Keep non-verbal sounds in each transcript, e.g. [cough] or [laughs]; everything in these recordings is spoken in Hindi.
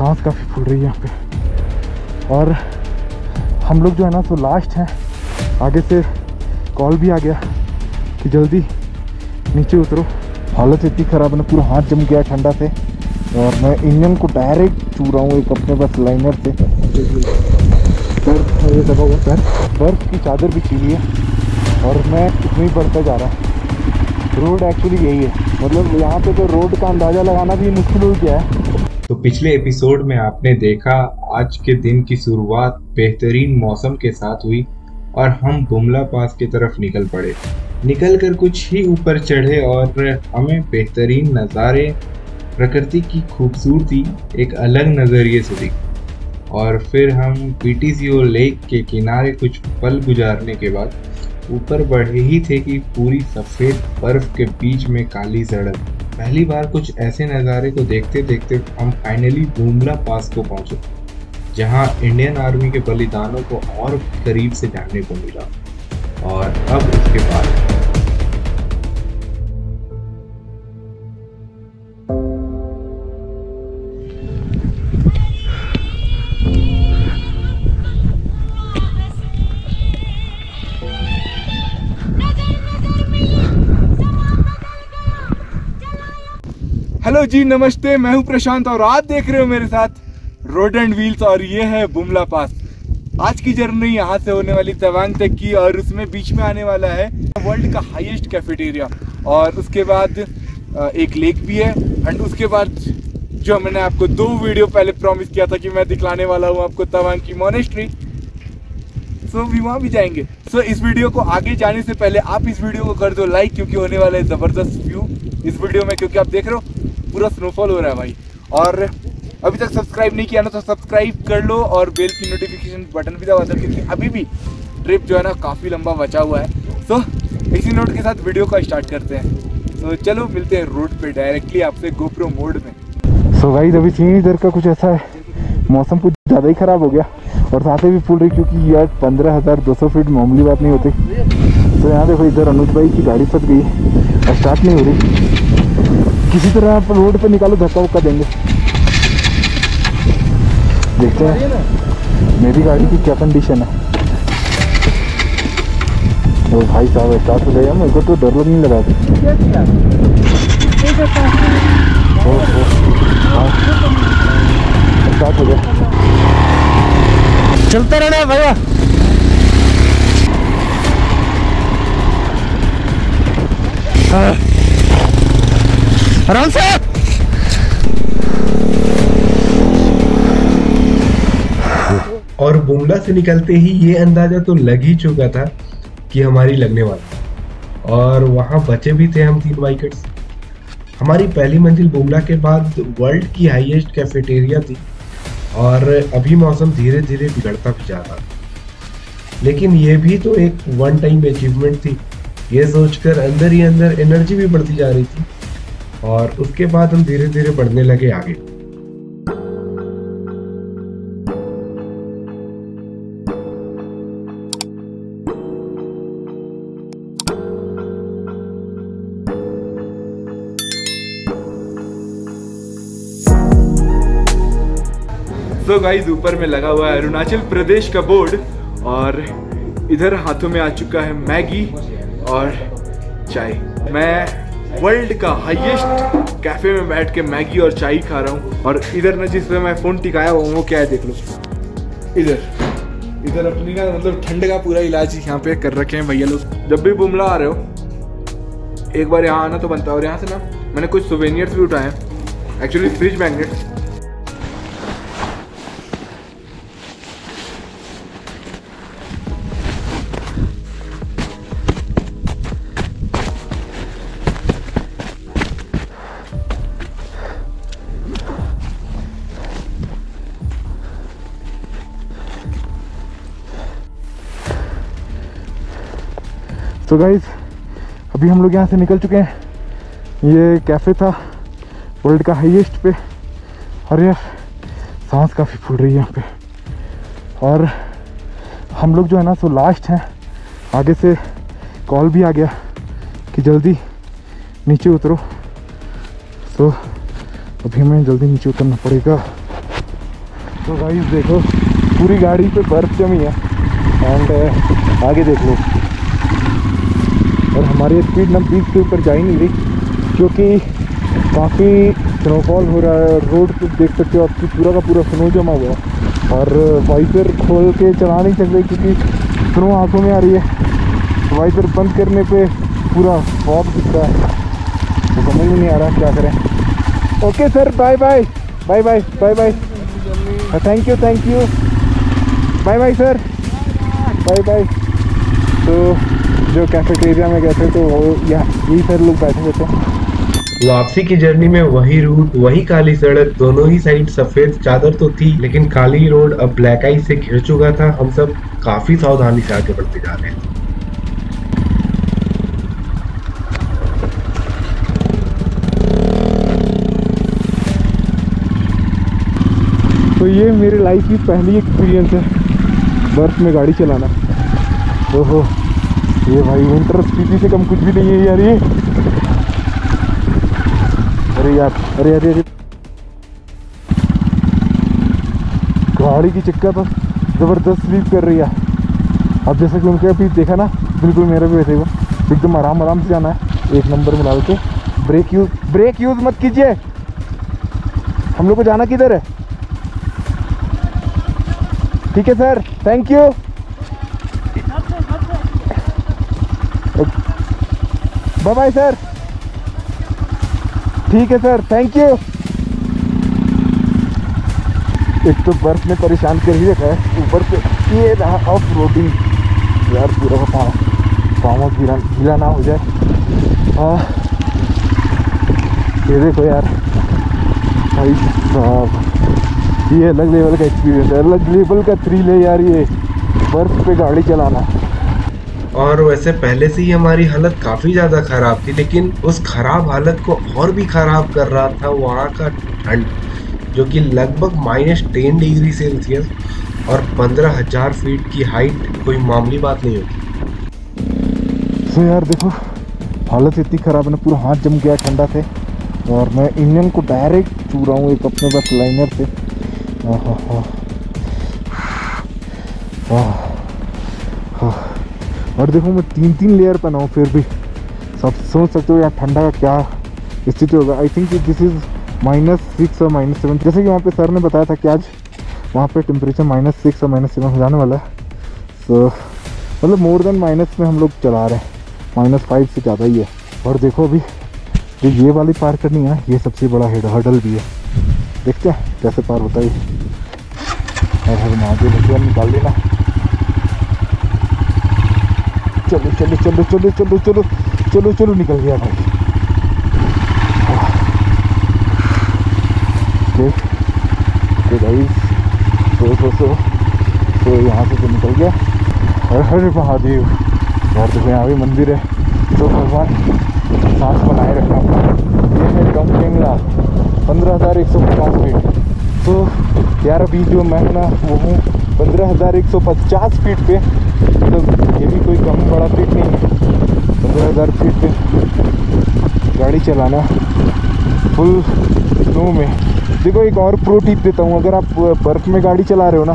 सांस काफ़ी फूल रही है यहाँ पे। और हम लोग जो है ना तो लास्ट हैं। आगे से कॉल भी आ गया कि जल्दी नीचे उतरो। हालत इतनी ख़राब है ना, पूरा हाथ जम गया ठंडा से। और मैं इंजन को डायरेक्ट छू रहा हूँ एक अपने बस लाइनर से। बर्फ़ ये दबा हुआ बर्फ़ बर्फ़ की चादर भी छीली है। और मैं ही बढ़ता जा रहा हूँ। रोड एक्चुअली यही है। मतलब यहाँ पे तो रोड का अंदाज़ा लगाना भी मुश्किल हो गया है। तो पिछले एपिसोड में आपने देखा, आज के दिन की शुरुआत बेहतरीन मौसम के साथ हुई और हम बुमला पास की तरफ़ निकल पड़े। निकल कर कुछ ही ऊपर चढ़े और हमें बेहतरीन नज़ारे, प्रकृति की खूबसूरती, एक अलग नज़रिए से दिखी। और फिर हम पीटीसीओ लेक के किनारे कुछ पल गुजारने के बाद ऊपर बढ़े ही थे कि पूरी सफ़ेद बर्फ़ के बीच में काली सड़क। पहली बार कुछ ऐसे नज़ारे को देखते देखते हम फाइनली बुमला पास को पहुँचे, जहाँ इंडियन आर्मी के बलिदानों को और करीब से जानने को मिला। और अब उसके बाद हेलो जी नमस्ते। मैं हूँ प्रशांत और आज देख रहे हो मेरे साथ रोड एंड व्हील्स और ये है बुमला पास आज की जर्नी यहाँ से होने वाली तवांग तक की और उसमें बीच में आने वाला है वर्ल्ड का हाईएस्ट कैफेटेरिया और उसके बाद एक लेक भी है। एंड उसके बाद जो मैंने आपको दो वीडियो पहले प्रॉमिस किया था कि मैं दिखलाने वाला हूँ आपको तवांग की मोनेस्ट्री सो भी वहाँ भी जाएँगे। सो so, इस वीडियो को आगे जाने से पहले आप इस वीडियो को कर दो लाइक क्योंकि होने वाला है ज़बरदस्त व्यू इस वीडियो में क्योंकि आप देख रहे हो पूरा स्नोफॉल हो रहा है भाई। और अभी तक सब्सक्राइब नहीं किया ना तो सब्सक्राइब कर लो और बेल की नोटिफिकेशन बटन भी दबा दो, क्योंकि अभी भी ट्रिप जो है ना काफ़ी लंबा बचा हुआ है। सो इसी नोट के साथ वीडियो का स्टार्ट करते हैं। तो चलो मिलते हैं रोड पे डायरेक्टली आपसे गोप्रो मोड में। सो गाइस अभी सीन इधर का कुछ ऐसा है। मौसम कुछ ज़्यादा ही ख़राब हो गया। और साथ ही भी फूल रही क्योंकि यार पंद्रह हज़ार दो सौ फीट मामूली बात नहीं होती। तो यहाँ देखो इधर अनुज भाई की गाड़ी फंस गई और स्टार्ट नहीं हो रही। किसी तरह आप रोड पे निकालो, धक्का उक्का देंगे। देखते हैं। मेरी गाड़ी की क्या कंडीशन है? तो भाई साहब स्टार्ट हो गया, मेरे को तो डर लगने लगा स्टार्ट हो गया चलते रहना भैया। आराम से और बुमला से निकलते ही ये अंदाज़ा तो लग ही चुका था कि हमारी लगने वाला और वहाँ बचे भी थे हम तीन बाइकर्स हमारी पहली मंजिल बुमला के बाद वर्ल्ड की हाईएस्ट कैफेटेरिया थी और अभी मौसम धीरे धीरे बिगड़ता भी जा रहा लेकिन ये भी तो एक वन टाइम अचीवमेंट थी। ये सोचकर अंदर ही अंदर एनर्जी भी बढ़ती जा रही थी। और उसके बाद हम धीरे धीरे बढ़ने लगे आगे। तो गाइस ऊपर में लगा हुआ है अरुणाचल प्रदेश का बोर्ड और इधर हाथों में आ चुका है मैगी और चाय। मैं वर्ल्ड का हाईएस्ट कैफ़े में बैठ के मैगी और चाय खा रहा हूँ। और इधर ना जिस पे मैं फ़ोन टिकाया हुआ वो क्या है देख लो। इधर इधर अपनी ना मतलब ठंड का पूरा इलाज यहाँ पे कर रखे हैं भैया लोग। जब भी बुमला आ रहे हो, एक बार यहाँ आना तो बनता है। और यहाँ से ना मैंने कुछ सुवेनियर्स भी उठाए एक्चुअली फ्रिज मैग्नेट्स तो गाइज़ अभी हम लोग यहाँ से निकल चुके हैं। ये कैफ़े था वर्ल्ड का हाईएस्ट पे। और यार, सांस काफ़ी फूल रही है यहाँ पे। और हम लोग जो है ना सो लास्ट हैं। आगे से कॉल भी आ गया कि जल्दी नीचे उतरो। सो अभी हमें जल्दी नीचे उतरना पड़ेगा। तो गाइस देखो, पूरी गाड़ी पे बर्फ़ जमी है। एंड आगे देख लो। और हमारी स्पीड ना बीस के ऊपर जा ही नहीं रही क्योंकि काफ़ी स्नोफॉल हो रहा है। रोड देख सकते हो आपकी पूरा का पूरा स्नो जमा हुआ है। और वाइपर खोल के चला नहीं सकते क्योंकि स्नो आँखों में आ रही है। वाइपर बंद करने पे पूरा फॉग दिखता है। तो समझ में नहीं आ रहा क्या करें। Okay sir bye bye bye bye bye bye thank you thank you bye bye sir bye bye तो जो कैफेटेरिया में गए थे तो वो यहाँ यही सर लोग बैठे हुए थे। वापसी की जर्नी में वही रूट वही काली सड़क दोनों ही साइड सफ़ेद चादर तो थी लेकिन काली रोड अब ब्लैक आई से घिर चुका था। हम सब काफ़ी सावधानी से आगे बढ़ते जा रहे हैं। तो ये मेरे लाइफ की पहली एक्सपीरियंस है बर्फ़ में गाड़ी चलाना। ओहो। ये भाई विंटर स्थिति से कम कुछ भी नहीं है यार ये। अरे यार, अरे अरे अरे। गाड़ी की चक्का तो ज़बरदस्त स्लीप कर रही है। अब जैसे कि उनके अभी देखा ना, बिल्कुल मेरे भी वैसे ही एकदम आराम आराम से जाना है। एक नंबर में डाल के। ब्रेक यूज़ ब्रेक यूज़ मत कीजिए। हम लोग को जाना किधर है? ठीक है sir thank you bye bye sir ठीक है सर थैंक यू एक तो बर्फ़ ने परेशान कर ही रखा है. ऊपर से ये रहा ऑफ़ रोडिंग यार, पूरा का पाँव पाँव गीला गीला ना हो जाए. हाँ. ये देखो यार. भाई साहब. ये अलग लेवल का एक्सपीरियंस है. अलग लेवल का थ्रिल है यार ये. बर्फ़ पे गाड़ी चलाना. और वैसे पहले से ही हमारी हालत काफ़ी ज़्यादा खराब थी लेकिन उस खराब हालत को और भी खराब कर रहा था वहाँ का ठंड जो कि लगभग माइनस टेन डिग्री सेल्सियस और पंद्रह हज़ार फीट की हाइट कोई मामूली बात नहीं होती सो यार देखो हालत इतनी ख़राब है ना पूरा हाथ जम गया ठंडा से और मैं इंजन को डायरेक्ट छू रहा हूँ एक अपने बस लाइनर से आहा। आह, आह। और देखो मैं तीन तीन लेयर पहना हूँ फिर भी। सब सोच सकते हो यार, ठंडा का क्या स्थिति होगा। I think this is minus six और माइनस सेवन जैसे कि वहाँ पे सर ने बताया था कि आज वहाँ पे टेम्परेचर माइनस सिक्स और माइनस सेवन हो जाने वाला है। सो मतलब मोर देन माइनस में हम लोग चला रहे हैं। माइनस फाइव से ज़्यादा ही है। और देखो अभी, जो ये वाली पार करनी है, ये सबसे बड़ा हेड हर्डल भी है। देखते हैं, कैसे पार होता है। हर हर निकाल लेना। चलो चलो चलो चलो चलो चलो चलो चलो, निकल गया भाई। सो सो सो तो यहाँ से तो निकल गया। हर हर महादेव यार देखो यहाँ भी मंदिर है। तो भगवान सांस बनाए रखना ये है केंगला पंद्रह हज़ार एक सौ पचास फीट तो यार अभी जो मैं ना वो हूँ, पंद्रह हज़ार एक सौ पचास फीट पे मतलब ये भी कोई कम बड़ा फीट नहीं है। पंद्रह हज़ार फीट पे गाड़ी चलाना फुल स्नो में। देखो, एक और प्रो टिप देता हूँ। अगर आप बर्फ़ में गाड़ी चला रहे हो ना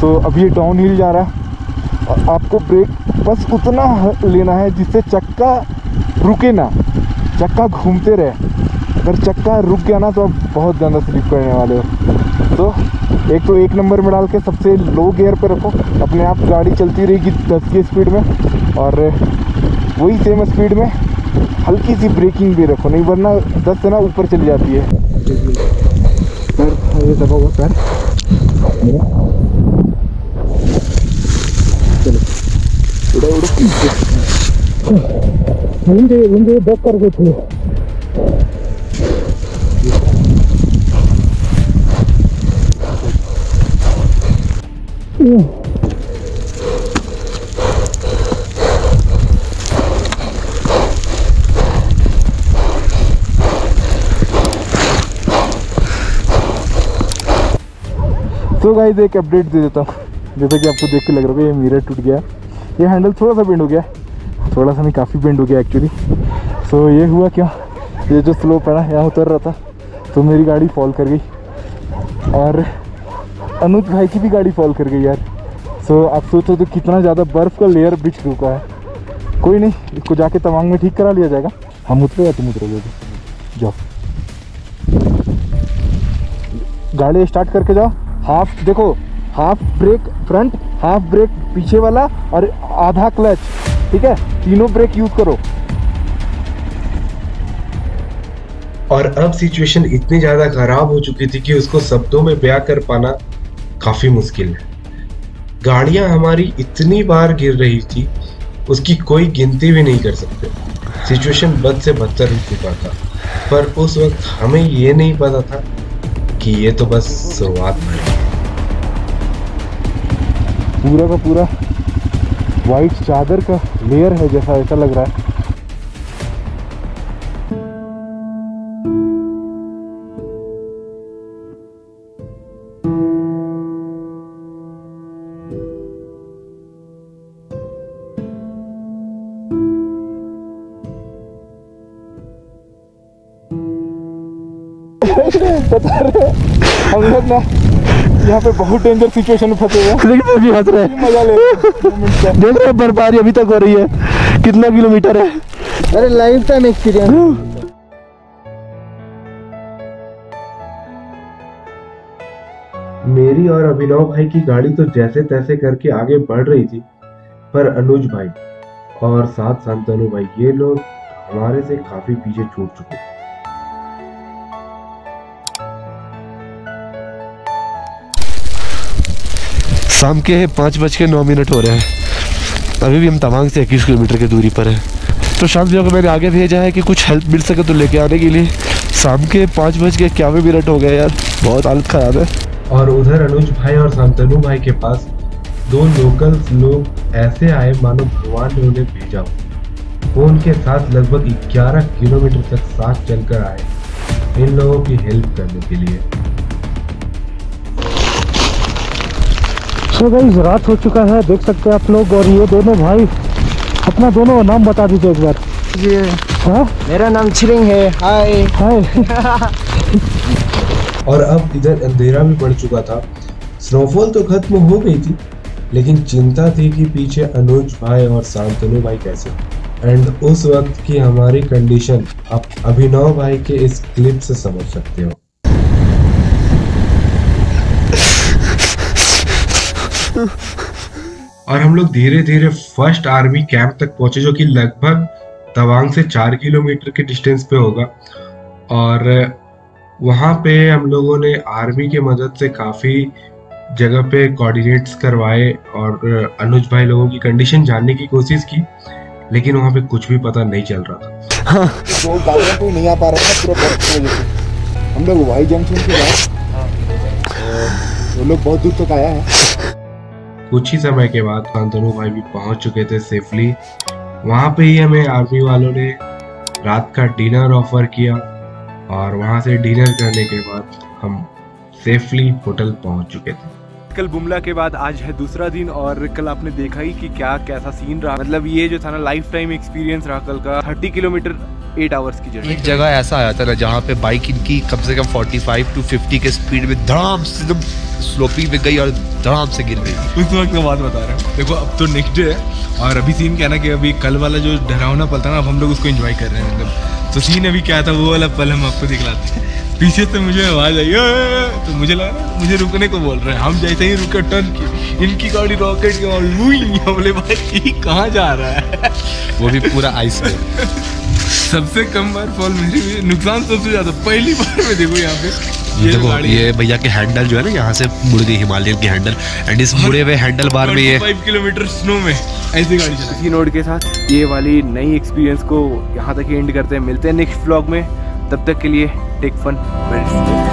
तो अब ये डाउन हिल जा रहा है। और आपको ब्रेक बस उतना लेना है जिससे चक्का रुके ना। चक्का घूमते रहे। अगर चक्का रुक गया ना तो आप बहुत ज़्यादा स्लिप करने वाले हो। तो एक तो एक नंबर में डाल के सबसे लो गियर पे रखो अपने आप गाड़ी चलती रहेगी दस की स्पीड में और वही सेम स्पीड में हल्की सी ब्रेकिंग भी रखो नहीं वरना दस से ना ऊपर चली जाती है पैर ये दबा हुआ पैर। चलो उड़ो उड़ो बैक कर देते तो गाइस एक अपडेट दे देता हूँ। जैसा कि आपको देख के लग रहा होगा ये मिरर टूट गया। ये हैंडल थोड़ा सा बेंड हो गया। थोड़ा सा नहीं काफ़ी बेंड हो गया एक्चुअली सो so, ये हुआ क्या? ये जो स्लोप है ना यहाँ उतर रहा था। तो मेरी गाड़ी फॉल कर गई। और अनुज भाई की भी गाड़ी फॉल कर गई यार। सो आप सोचो तो कितना ज़्यादा बर्फ़ का लेयर बिछ चुका है। कोई नहीं, इसको जाके तवांग में ठीक करा लिया जाएगा। हम उतरे या तुम उतरोगे? जाओ। गाड़ी स्टार्ट करके जाओ। हाफ़ देखो half break front half break पीछे वाला और आधा क्लच ठीक है? तीनों ब्रेक यूज़ करो। और अब सिचुएशन इतनी ज़्यादा खराब हो चुकी थी कि उसको शब्दों में ब्याह कर पाना काफ़ी मुश्किल है। गाड़ियाँ हमारी इतनी बार गिर रही थी, उसकी कोई गिनती भी नहीं कर सकते। सिचुएशन बद से बदतर हो चुका था। पर उस वक्त हमें ये नहीं पता था कि ये तो बस शुरुआत है। पूरा का पूरा वाइट चादर का लेयर है जैसा ऐसा लग रहा है। बता रहे हम लोग ना यहाँ पे बहुत डेंजर सिचुएशन में फंसे हैं लेकिन वो भी हंस रहे हैं मज़ा ले। देख रहे हैं बर्फबारी अभी तक हो रही है कितना किलोमीटर है अरे लाइफ टाइम एक्सपीरियंस मेरी और अभिनव भाई की गाड़ी तो जैसे तैसे करके आगे बढ़ रही थी, पर अनुज भाई और साथ शांतनु भाई, ये लोग हमारे से काफ़ी पीछे छूट चुके शाम के पाँच बज के नौ मिनट हो रहे हैं। अभी भी हम तवांग से इक्कीस किलोमीटर की दूरी पर हैं। तो शाम भैया को मैंने आगे भेजा है कि कुछ हेल्प मिल सके तो लेके आने के लिए, शाम के पाँच बज के इक्यावे मिनट हो गए यार। बहुत हालत ख़राब है। और उधर अनुज भाई और शांतनु भाई के पास दो लोकल लोग ऐसे आए, मानो भगवान ने उन्हें भेजा हो। वो उनके साथ लगभग 11 किलोमीटर तक साथ चलकर आए, इन लोगों की हेल्प करने के लिए। सो गाइस रात हो चुका है देख सकते हैं आप लोग और ये दोनों भाई अपना दोनों नाम बता दीजिए एक बार। जी हाँ? मेरा नाम छिरिंग है हाय। हाय। [laughs] और अब इधर अंधेरा भी पड़ चुका था। स्नोफॉल तो खत्म हो गई थी लेकिन चिंता थी कि पीछे अनुज भाई और शांतनु भाई कैसे एंड उस वक्त की हमारी कंडीशन आप अभिनव भाई के इस क्लिप से समझ सकते हो। और हम लोग धीरे धीरे फ़र्स्ट आर्मी कैंप तक पहुँचे जो कि लगभग तवांग से चार किलोमीटर के डिस्टेंस पे होगा। और वहाँ पे हम लोगों ने आर्मी के मदद से काफ़ी जगह पे कोऑर्डिनेट्स करवाए और अनुज भाई लोगों की कंडीशन जानने की कोशिश की लेकिन वहाँ पे कुछ भी पता नहीं चल रहा था। गाड़ियाँ कोई नहीं आ पा रहा था पूरा बर्फ़ की वजह से हम लोग वाई जंक्शन के बाद वो लोग बहुत दूर तक आया है। कुछ ही समय के बाद शांतनु भाई भी पहुँच चुके थे सेफली वहाँ पे ही हमें आर्मी वालों ने रात का डिनर ऑफ़र किया और वहाँ से डिनर करने के बाद हम सेफली होटल पहुँच चुके थे। कल बुमला के बाद आज है दूसरा दिन और कल आपने देखा ही कि क्या कैसा सीन रहा। मतलब ये जो था ना लाइफ टाइम एक्सपीरियंस रहा कल का। थर्टी किलोमीटर एट आवर्स की जर्नी एक जगह ऐसा आया था ना जहाँ पे बाइक इनकी कम से कम 45 टू 50 के स्पीड में धड़ाम से एकदम स्लोपिंग पे गई और धड़ाम से गिर गई। उस वक्त का बात बता रहा हूँ। देखो अब तो नेक्स्ट डे है और अभी सीन क्या ना कि अभी कल वाला जो डरावना पल था ना अब हम लोग उसको एंजॉय कर रहे हैं मतलब। तो सीन अभी क्या था वो वाला पल हम आपको दिखलाते हैं। पीछे से मुझे आवाज़ आई तो मुझे लगा मुझे रुकने को बोल रहे हैं। हम जैसे ही रुके टर्न की इनकी गाड़ी रॉकेट के और वुई, हम बोले भाई कहाँ जा रहा है? वो भी पूरा आइस में [laughs] सबसे कम बार फॉल मेरी नुकसान सबसे ज़्यादा पहली बार में देखो यहाँ पे। देखो ये भैया के हैंडल जो है ना यहाँ से मुड़ गई हिमालयन की हैंडल एंड इस मुड़े हुए हैंडल बार में ये 25 किलोमीटर स्नो में ऐसी गाड़ी चला। इसी नोट के साथ ये वाली नई एक्सपीरियंस को यहाँ तक ही एंड करते हैं। मिलते हैं नेक्स्ट ब्लॉग में। तब तक के लिए टेक फन